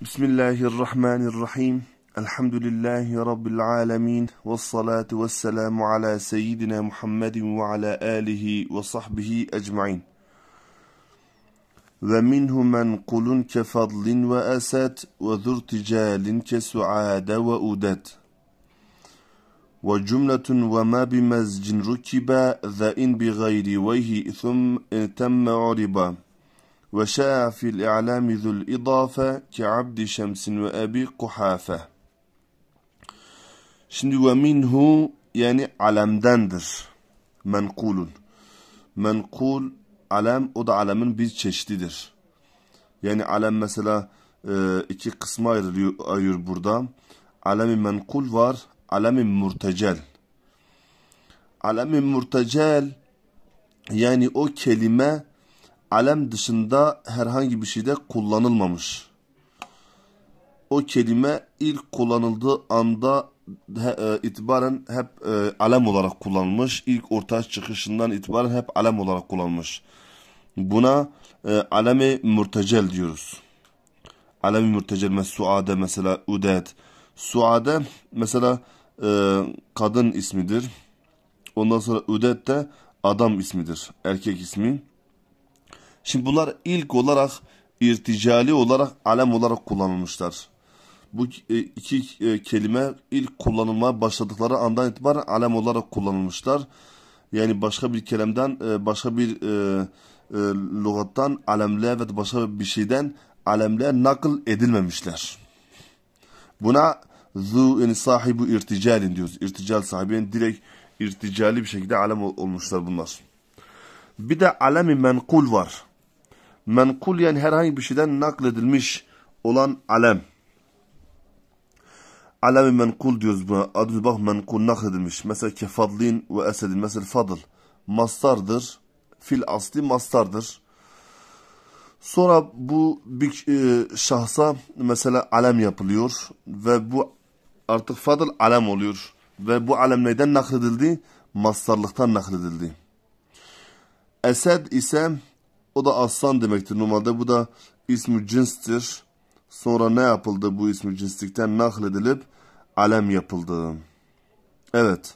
Bismillahirrahmanirrahim. Elhamdülillahi Rabbil alemin. Ve salatu ve selamu ala seyyidina Muhammedin ve ala alihi ve sahbihi ecmain. Ve minhu men kulun kefadlin ve esed ve zurticalin kesuade ve udet. Ve cümletun ve ma bimezcin rukiba za in وشاع في الإعلام ذو الإضافة كعبد شمس وأبي قحافة Şimdi ve minhu yani alemdendir. Menkulun. Menkul alem o da alemin bir çeşididir. Yani alem mesela e, iki kısma ayrılıyor, ayırıyor burada. Alemi menkul var, alemi murtecel. Alemi murtecel yani o kelime alem dışında herhangi bir şeyde kullanılmamış. O kelime ilk kullanıldığı anda e, itibaren hep e, alem olarak kullanılmış. İlk ortaya çıkışından itibaren hep alem olarak kullanılmış. Buna e, alemi mürtecel diyoruz. Alemi mürtecel mesela suade mesela udet. Suade mesela e, kadın ismidir. Ondan sonra udet de adam ismidir. Erkek ismi. Şimdi bunlar ilk olarak irticali olarak alem olarak kullanılmışlar. Bu e, iki e, kelime ilk kullanılmaya başladıkları andan itibaren alem olarak kullanılmışlar. Yani başka bir kelimden, e, başka bir e, e, lügattan alemle ve başka bir şeyden alemle nakıl edilmemişler. Buna zu yani sahibi irticalin diyoruz. İrtical sahibi yani direkt irticali bir şekilde alem olmuşlar bunlar. Bir de alemi menkul var menkul yani herhangi bir şeyden nakledilmiş olan alem. Alemi menkul diyoruz buna. Adı bak menkul nakledilmiş. Mesela kefadlin ve esedin. Mesela fadıl. Mastardır. Fil asli mastardır. Sonra bu bir e, şahsa mesela alem yapılıyor ve bu artık fadıl alem oluyor. Ve bu alem neyden nakledildi? Mastarlıktan nakledildi. Esed ise o da aslan demektir normalde. Bu da ismi cinstir. Sonra ne yapıldı bu ismi cinslikten nakledilip alem yapıldı. Evet.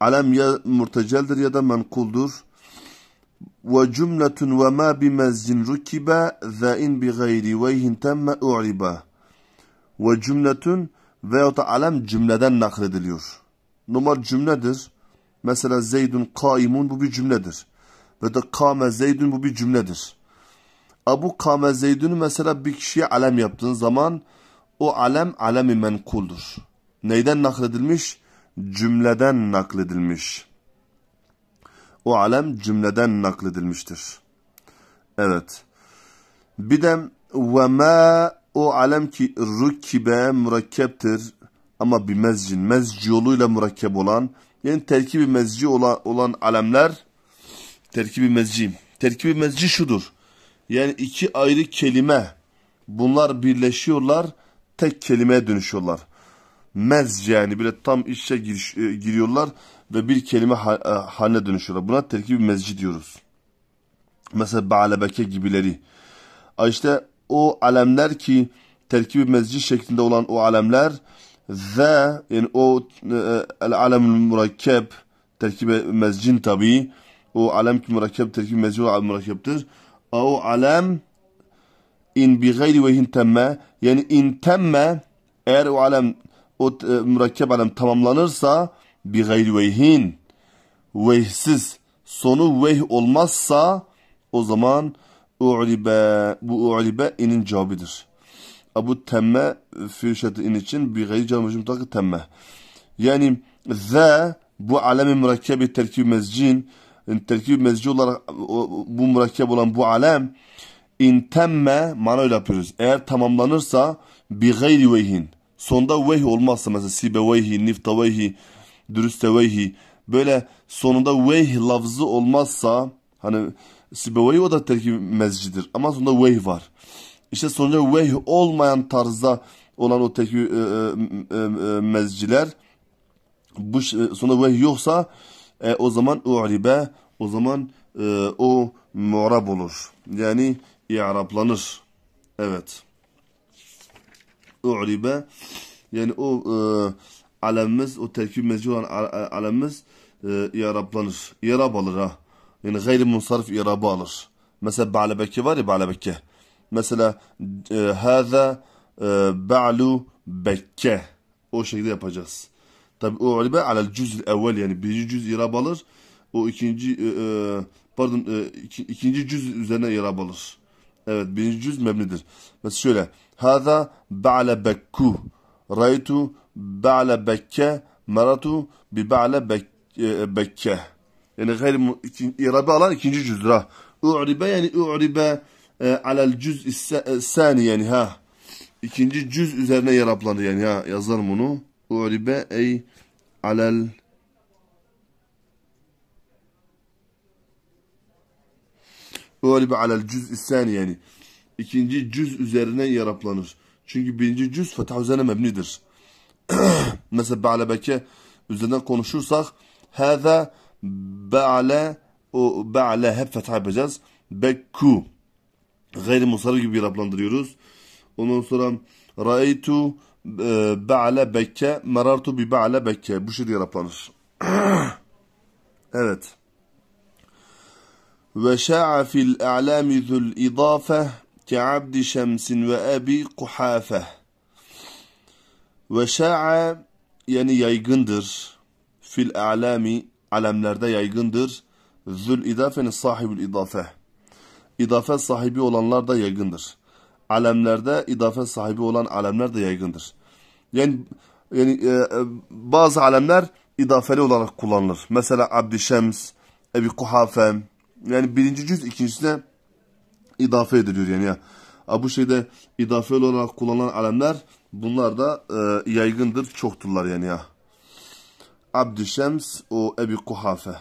Alem ya murteceldir ya da menkuldur. Ve cümletun ve ma bimezcin rukiba zain bi gayri veyhin temme u'riba. Ve cümletun veyahut da alem cümleden naklediliyor. Normal cümledir. Mesela Zeydun kaimun bu bir cümledir ve de kâme zeydün bu bir cümledir. Abu kâme zeydünü mesela bir kişiye alem yaptığın zaman o alem alemi menkuldur. Neyden nakledilmiş? Cümleden nakledilmiş. O alem cümleden nakledilmiştir. Evet. Bir de ve ma o alem ki rükkibe mürekkeptir ama bir mezcin, mezci yoluyla mürekkep olan yani terkibi mezci olan, olan alemler Terkibi mezci. Terkibi mezci şudur. Yani iki ayrı kelime bunlar birleşiyorlar tek kelimeye dönüşüyorlar. Mez yani böyle tam içe giriş, e, giriyorlar ve bir kelime ha, e, haline dönüşüyorlar. Buna terkibi mezci diyoruz. Mesela ba'lebeke gibileri. İşte o alemler ki terkibi mezci şeklinde olan o alemler ve yani o e, el alemül murakkep terkibi mezcin tabii o alem ki mürekkeptir ki mecbur mürekkeptir. O alem in bi gayri vehin temme yani in temme eğer o alem o e, mürekkep alem tamamlanırsa bi gayri veyhin veyhsiz sonu veyh olmazsa o zaman u'libe bu u'libe inin cevabıdır. Abu temme firşatı in için bi gayri canı mecmutaki temme. Yani ze bu alemi mürekkebi terkib mezcin terkib mezci olarak bu mürekkep olan bu alem intemme mana öyle yapıyoruz. Eğer tamamlanırsa bi gayri veyhin. Sonda veyh olmazsa mesela sibe veyhi, nifta veyhi, dürüste veyhi. Böyle sonunda veyh lafzı olmazsa hani sibe veyhi o da terkib mezcidir. Ama sonunda veyh var. İşte sonunda veyh olmayan tarzda olan o terkib e, e, e, mezciler bu sonunda veyh yoksa e, o zaman u'ribe o zaman e, o mu'rab olur. Yani i'rablanır. Evet. U'ribe yani o e, alemimiz, o terkib mezci olan alemimiz e, i'rablanır. İ'rab alır ha. Yani gayri munsarif i'rabı alır. Mesela ba'lebekke var ya ba'lebekke. Mesela e, e, ba'lu bekke. O şekilde yapacağız. Tabi o u'ribe alel cüz'l evvel yani birinci cüz i'rab alır. O ikinci e, e, pardon e, iki, ikinci cüz üzerine i'rab alır. Evet birinci cüz mebnidir. Mesela şöyle. Hâzâ ba'le bekku. Raytu ba'le bekke. Meratu bi ba'le e, bekke. Yani gayri i'rabı alan ikinci cüzdür ha. U'ribe yani u'ribe e, alel cüz e, sani yani ha. İkinci cüz üzerine i'rablanır yani ha. Yazalım bunu. U'ribe ey alel U'ribe alel cüz sani yani. İkinci cüz üzerine yaraplanır. Çünkü birinci cüz fetah üzerine mebnidir. Mesela ba'lebeke üzerinden konuşursak hâzâ ba'le ba'le hep fetha yapacağız. Bekku gayri musarrif gibi yaraplandırıyoruz. Ondan sonra ra'aytu e, ee, Ba'le Bekke merartu bi Ba'le Bekke. Bu şekilde yapılanır. evet. Ve şa'a fil a'lami zul idafe ke'abdi şemsin ve abi kuhafe. Ve şa'a yani yaygındır. Fil a'lami alemlerde yaygındır. Zül idafenin sahibül idafe. İdafe sahibi olanlar da yaygındır alemlerde idafe sahibi olan alemler de yaygındır yani yani e, e bazı alemler idafeli olarak kullanılır mesela Abdüşems Ebi Kuhafe yani birinci cüz ikincisine idafe ediliyor yani ya. Bu şeyde idafeli olarak kullanılan alemler bunlar da e, yaygındır, çokturlar yani ya. Abdüşems o Ebi Kuhafe.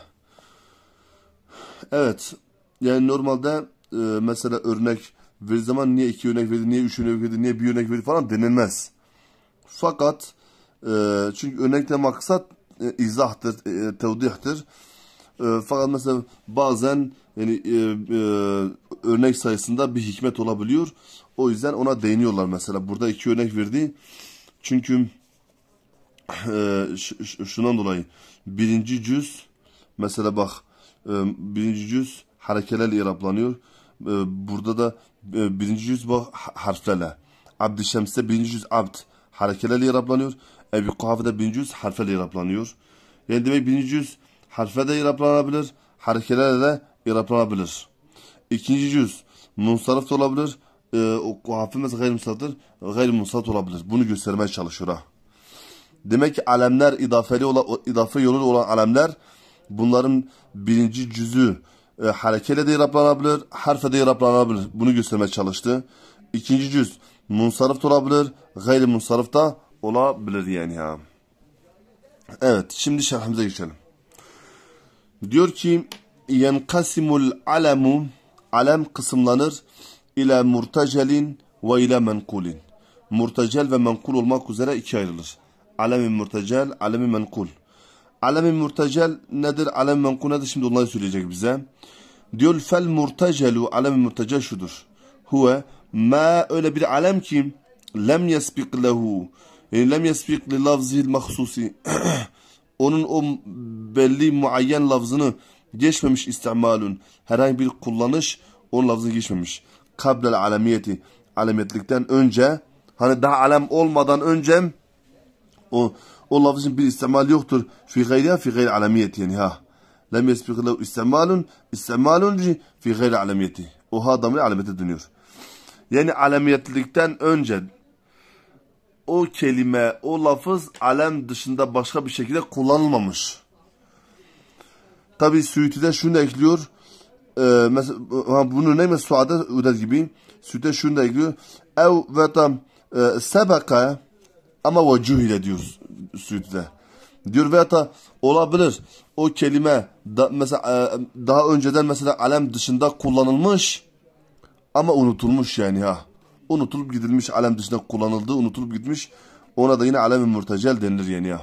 Evet. Yani normalde e, mesela örnek bir zaman niye iki örnek verdi, niye üç örnek verdi, niye bir örnek verdi falan denilmez. Fakat e, çünkü örnekte maksat e, izahtır, e, tevdihtır. E, fakat mesela bazen yani e, e, örnek sayısında bir hikmet olabiliyor. O yüzden ona değiniyorlar mesela. Burada iki örnek verdi. Çünkü e, şundan dolayı birinci cüz mesela bak e, birinci cüz harekelerle iraplanıyor. E, burada da e, birinci cüz bak harflerle. Abdüşems'te birinci cüz abd harekelerle iraplanıyor. Ebi Kuhafe'de birinci cüz harflerle iraplanıyor. Yani demek birinci cüz harfe de iraplanabilir, harekelerle de iraplanabilir. İkinci cüz munsarif olabilir, e, mesela gayrimusatır, gayrimusat olabilir. Bunu göstermeye çalışıyor. Demek ki alemler idafeli olan, idafe yolu olan alemler bunların birinci cüzü e, harekeyle de iraplanabilir, harfe de iraplanabilir. Bunu göstermeye çalıştı. İkinci cüz munsarif olabilir, gayrimusarif da olabilir yani ya. Evet, şimdi şerhimize geçelim. Diyor ki yenkasimul alemu alem kısımlanır ile murtecelin ve ile menkulin. Murtecel ve menkul olmak üzere iki ayrılır. Alemi murtecel, alemi menkul. Alemi murtecel nedir? Alemi menkul nedir? Şimdi onları söyleyecek bize. Diyor fel murtecelu alemi murtecel şudur. Huve ma öyle bir alem ki lem yesbik lehu yani lem yesbik li lafzil mahsusi onun o belli muayyen lafzını geçmemiş istimalun. Herhangi bir kullanış onun lafzını geçmemiş. Kablel alemiyeti. Alemiyetlikten önce hani daha alem olmadan önce o o lafzın bir istimal yoktur. Fi gayriha fi gayri alemiyeti yani ha. Lem yesbik lehu istimalun istimalun fi gayri alemiyeti. O ha damri alemiyete dönüyor. Yani alemiyetlikten önce o kelime, o lafız alem dışında başka bir şekilde kullanılmamış. Tabi Suyuti'de şunu ekliyor. E, mesela bunu ne mesela Suada Udel gibi Suyuti'de şunu da ekliyor. Ev ve tam e, sebeka ama vecüh ile diyor Suyuti'de. Diyor ve ta olabilir o kelime da, mesela e, daha önceden mesela alem dışında kullanılmış ama unutulmuş yani ha unutulup gidilmiş alem dışında kullanıldı, unutulup gitmiş. Ona da yine alem-i mürtecel denilir yani ya.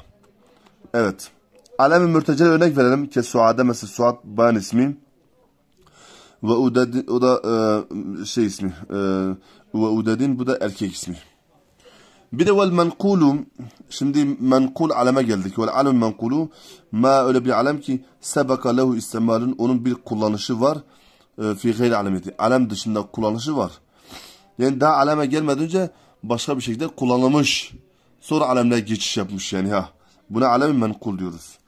Evet. Alem-i mürtecel örnek verelim. Ke Suade mesela Suad bayan ismi. Ve Udedin o da e, şey ismi. E, ve Udedin bu da erkek ismi. Bir de vel menkulu şimdi menkul aleme geldik. Vel alem menkulu ma öyle bir alem ki sebeka lehu istimalun onun bir kullanışı var. E, fi gayri alemeti. Alem dışında kullanışı var. Yani daha aleme gelmeden önce başka bir şekilde kullanılmış. Sonra alemler geçiş yapmış yani ha. Buna alem menkul diyoruz.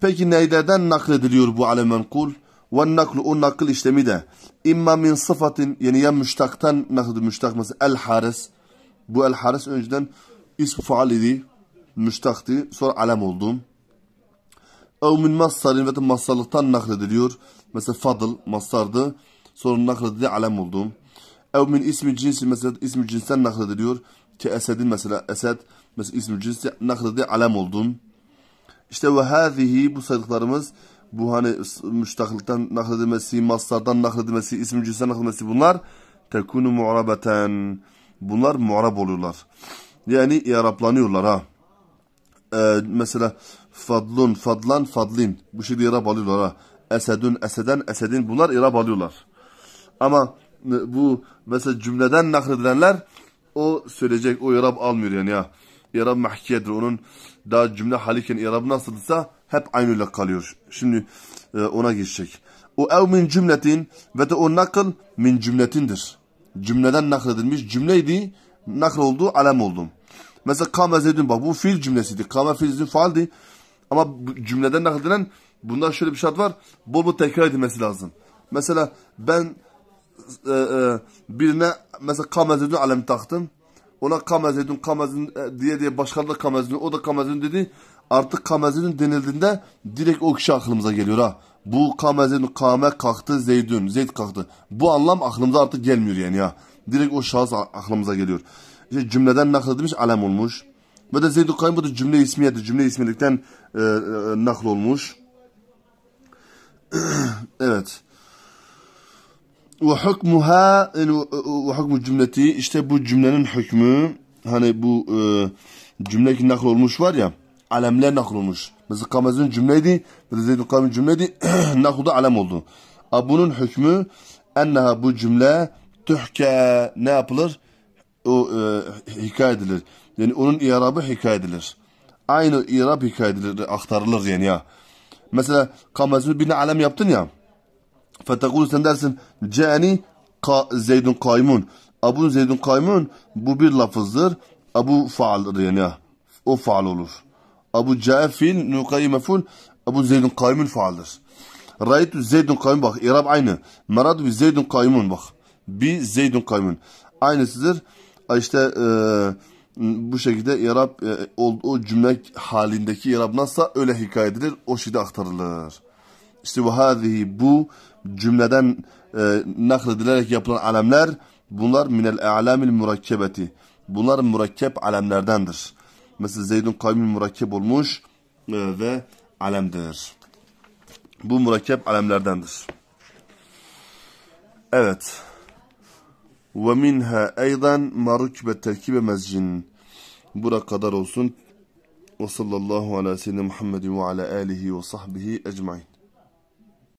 Peki neyden naklediliyor bu alem menkul? Ve naklu o nakıl işlemi de imma min sıfatın yani ya müştaktan nakledir müştak mesela el haris bu el haris önceden ism faal idi müştaktı sonra alem oldu. Ev min massarin ve massallıktan naklediliyor. Mesela fadıl masardı sonra nakledildi alem oldu. Ev min ismi cinsi mesela ismi cinsten naklediliyor. Ki esedin mesela esed mesela ismi cinsi nakledildi alem oldu. İşte ve hâzihi bu saydıklarımız bu hani müştaklıktan nakledilmesi, mastardan nakledilmesi, isim cinsinden nakledilmesi bunlar tekunu mu'rabeten. Bunlar mu'rab oluyorlar. Yani i'raplanıyorlar ha. Ee, mesela fadlun, fadlan, fadlin. Bu şekilde i'rab alıyorlar ha. Esedun, eseden, esedin. Bunlar i'rab alıyorlar. Ama bu mesela cümleden nakledilenler o söyleyecek, o i'rab almıyor yani ya. İrab mahkiyedir. Onun daha cümle haliken irab nasılsa hep aynıyla kalıyor. Şimdi e, ona geçecek. O ev min cümletin ve de o nakıl min cümletindir. Cümleden nakledilmiş cümleydi. Nakl oldu, alem oldu. Mesela kame zeydün bak bu fiil cümlesiydi. Kame fiil zeydün faaldi. Ama cümleden nakledilen bunda şöyle bir şart var. Bol bol tekrar edilmesi lazım. Mesela ben e, e, birine mesela kame zeydün alem taktım. Ona kamezedun kamezin e, diye diye başkaları da kamezedun o da kamezedun dedi. Artık kamezedun denildiğinde direkt o kişi aklımıza geliyor ha. Bu kamezedun kame kalktı zeydun zeyd kalktı. Bu anlam aklımıza artık gelmiyor yani ya. Direkt o şahıs aklımıza geliyor. İşte cümleden nakledilmiş alem olmuş. Ve de kayın bu da cümle ismiyedir. Cümle ismiyelikten e, e, nakl olmuş. evet ve hukmuha ve hukmu cümleti işte bu cümlenin hükmü hani bu e, cümle ki nakl olmuş var ya alemler nakl olmuş. Mesela kamezin cümleydi ve zeydun kamin cümleydi nakl da alem oldu. Bunun hükmü enneha bu cümle tühke ne yapılır? O e, hikaye edilir. Yani onun irabı hikaye edilir. Aynı irab hikaye edilir, aktarılır yani ya. Mesela kamezin bir alem yaptın ya. Fetekul sen dersin Ce'ni ka, Zeydun kaymun. Abu Zeydun kaymun bu bir lafızdır. Abu faaldir yani. O faal olur. Abu fiil nukayı meful. Abu Zeydun kaymun faaldir. Raytu Zeydun kaymun bak. İrab aynı. Merad bi Zeydun kaymun bak. Bi Zeydun kaymun. Aynısıdır. İşte e, bu şekilde İrab e, o, o cümle halindeki İrab nasılsa öyle hikaye edilir. O şekilde aktarılır. İşte bu hadihi bu cümleden e, nakledilerek yapılan alemler bunlar minel a'lamil murakkebeti. Bunlar murakkep alemlerdendir. Mesela Zeydun kavmin murakkep olmuş e, ve alemdir. Bu murakkep alemlerdendir. Evet. Ve minha eydan marukbe terkibe mezcin. Bura kadar olsun. Ve sallallahu ala seyyidina Muhammedin ve ala alihi ve sahbihi ecmain.